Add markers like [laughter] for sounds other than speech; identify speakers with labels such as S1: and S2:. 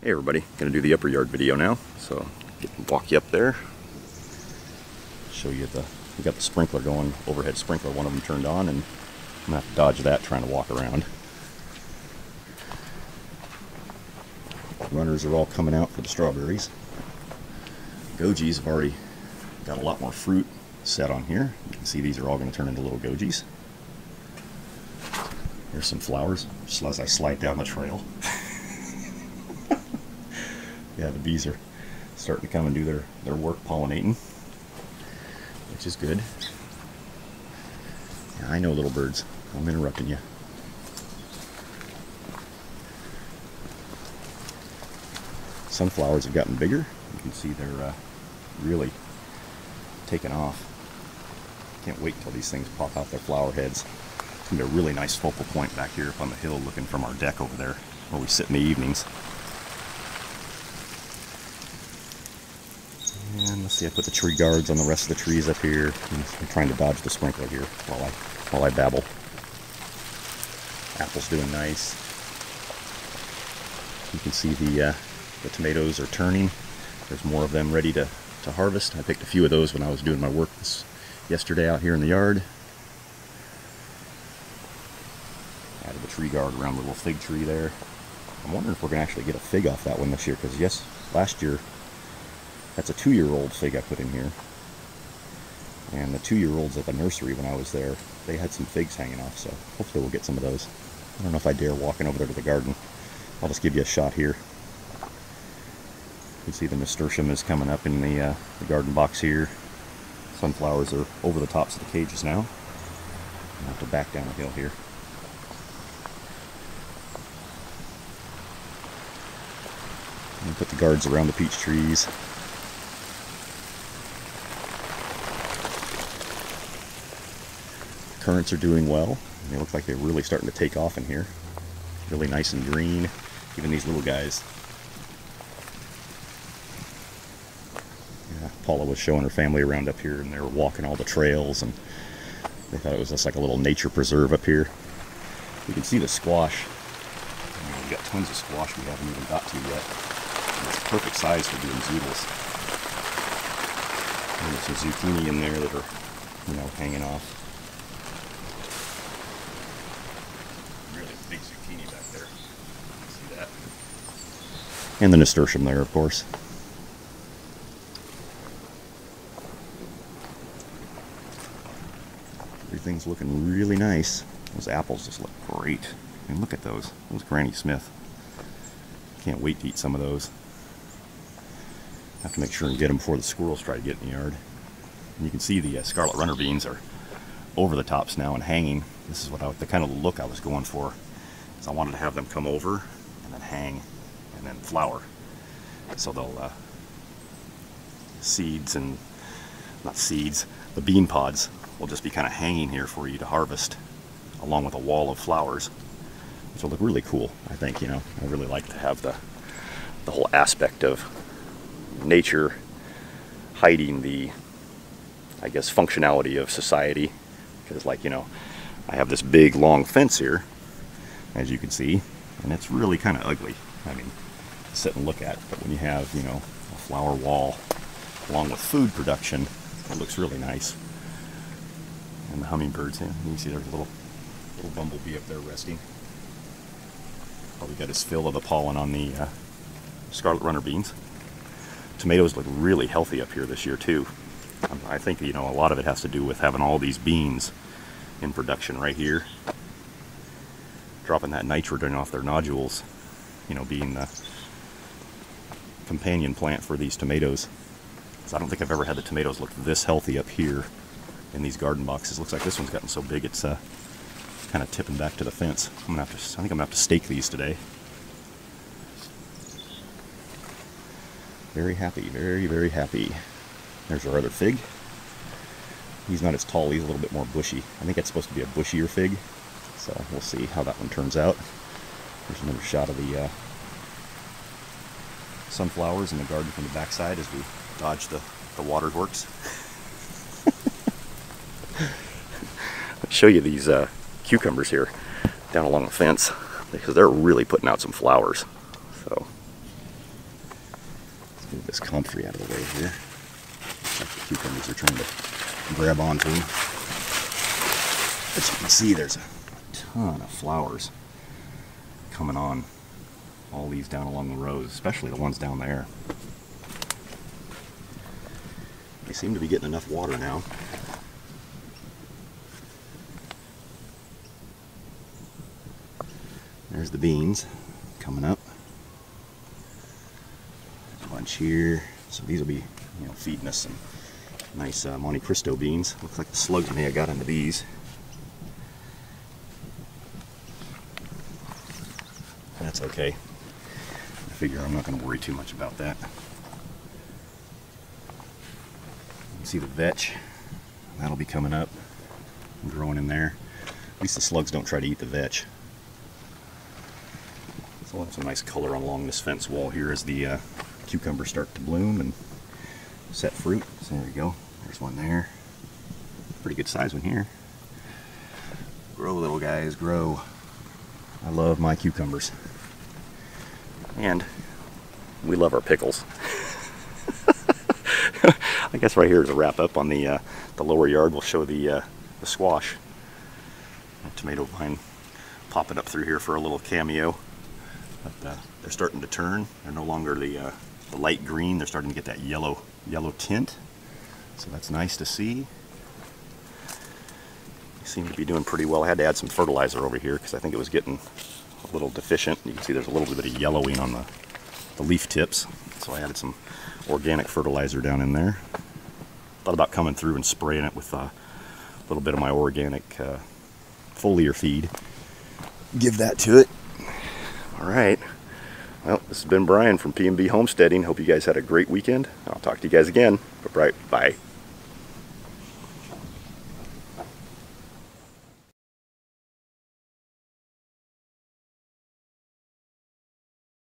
S1: Hey everybody, gonna do the upper yard video now. So walk you up there. Show you the we got the sprinkler going, overhead sprinkler, one of them turned on, and I'm gonna have to dodge that trying to walk around. Runners are all coming out for the strawberries. Gojis have already got a lot more fruit set on here. You can see these are all to turn into little gojis. Here's some flowers, just as I slide down the trail. [laughs] yeah, the bees are starting to come and do their, their work pollinating, which is good. Yeah, I know, little birds. I'm interrupting you. Sunflowers have gotten bigger. You can see they're uh, really taking off. Can't wait until these things pop out their flower heads. It's going to be a really nice focal point back here up on the hill looking from our deck over there where we sit in the evenings. And let's see, I put the tree guards on the rest of the trees up here. I'm trying to dodge the sprinkler here while I, while I babble. Apple's doing nice. You can see the, uh, the tomatoes are turning. There's more of them ready to, to harvest. I picked a few of those when I was doing my work this, yesterday out here in the yard. Added the tree guard around the little fig tree there. I'm wondering if we're going to actually get a fig off that one this year, because yes, last year, that's a two-year-old fig I put in here. And the two-year-olds at the nursery when I was there, they had some figs hanging off, so hopefully we'll get some of those. I don't know if I dare walking over there to the garden. I'll just give you a shot here. You can see the nasturtium is coming up in the, uh, the garden box here. Sunflowers are over the tops of the cages now. I have to back down the hill here. Put the guards around the peach trees. Currants are doing well. They look like they're really starting to take off in here. Really nice and green. Even these little guys. Yeah, Paula was showing her family around up here and they were walking all the trails and they thought it was just like a little nature preserve up here. You can see the squash. We've got tons of squash we haven't even got to yet. It's perfect size for doing zoodles. And there's some zucchini in there that are, you know, hanging off. Really big zucchini back there. See that? And the nasturtium there, of course. Everything's looking really nice. Those apples just look great. I mean, look at those. Those Granny Smith. Can't wait to eat some of those. Have to make sure and get them before the squirrels try to get in the yard. And you can see the uh, scarlet runner beans are over the tops now and hanging. This is what I, the kind of look I was going for. So I wanted to have them come over and then hang and then flower. So they'll uh, seeds and not seeds, the bean pods will just be kind of hanging here for you to harvest along with a wall of flowers. Which will look really cool I think you know? I really like to have the the whole aspect of nature hiding the I guess functionality of society. Because like you know I have this big long fence here as you can see and it's really kind of ugly. I mean sit and look at but when you have you know a flower wall along with food production it looks really nice and the hummingbirds. Yeah, you see there's a little little bumblebee up there resting. Probably got his fill of the pollen on the uh, scarlet runner beans. Tomatoes look really healthy up here this year too. Um, I think you know a lot of it has to do with having all these beans in production right here, dropping that nitrogen off their nodules. You know, being the companion plant for these tomatoes. So I don't think I've ever had the tomatoes look this healthy up here in these garden boxes. Looks like this one's gotten so big it's uh, kind of tipping back to the fence. I'm gonna have to. I think I'm gonna have to stake these today. Very happy, very very happy. There's our other fig. He's not as tall. He's a little bit more bushy. I think it's supposed to be a bushier fig. So we'll see how that one turns out. There's another shot of the uh, sunflowers in the garden from the backside as we dodge the, the waterworks. show you these uh, cucumbers here down along the fence because they're really putting out some flowers. So move this comfrey out of the way here. Like the cucumbers are trying to grab onto them. As you can see, there's a ton of flowers coming on all these down along the rows, especially the ones down there. They seem to be getting enough water now. There's the beans coming up. a bunch here. So these will be, you know, feeding us some nice uh, Monte Cristo beans. Looks like the slugs may have got into these. That's okay. Figure I'm not going to worry too much about that. See the vetch. That'll be coming up, growing in there. At least the slugs don't try to eat the vetch. So we'll have some nice color along this fence wall here as the uh, cucumbers start to bloom and set fruit. So there you go. There's one there. Pretty good size one here. Grow, little guys, grow. I love my cucumbers. And we love our pickles. [laughs] I guess right here is a wrap up on the uh, the lower yard. We'll show the uh, the squash. Tomato vine popping up through here for a little cameo. But uh, they're starting to turn. They're no longer the, uh, the light green. They're starting to get that yellow yellow tint. So that's nice to see. They seem to be doing pretty well. I had to add some fertilizer over here because I think it was getting a little deficient. You can see there's a little bit of yellowing on the, the leaf tips. So I added some organic fertilizer down in there. Thought about coming through and spraying it with a little bit of my organic uh, foliar feed. Give that to it. All right. Well, this has been Brian from P&B Homesteading. Hope you guys had a great weekend. I'll talk to you guys again. Bye. Bye.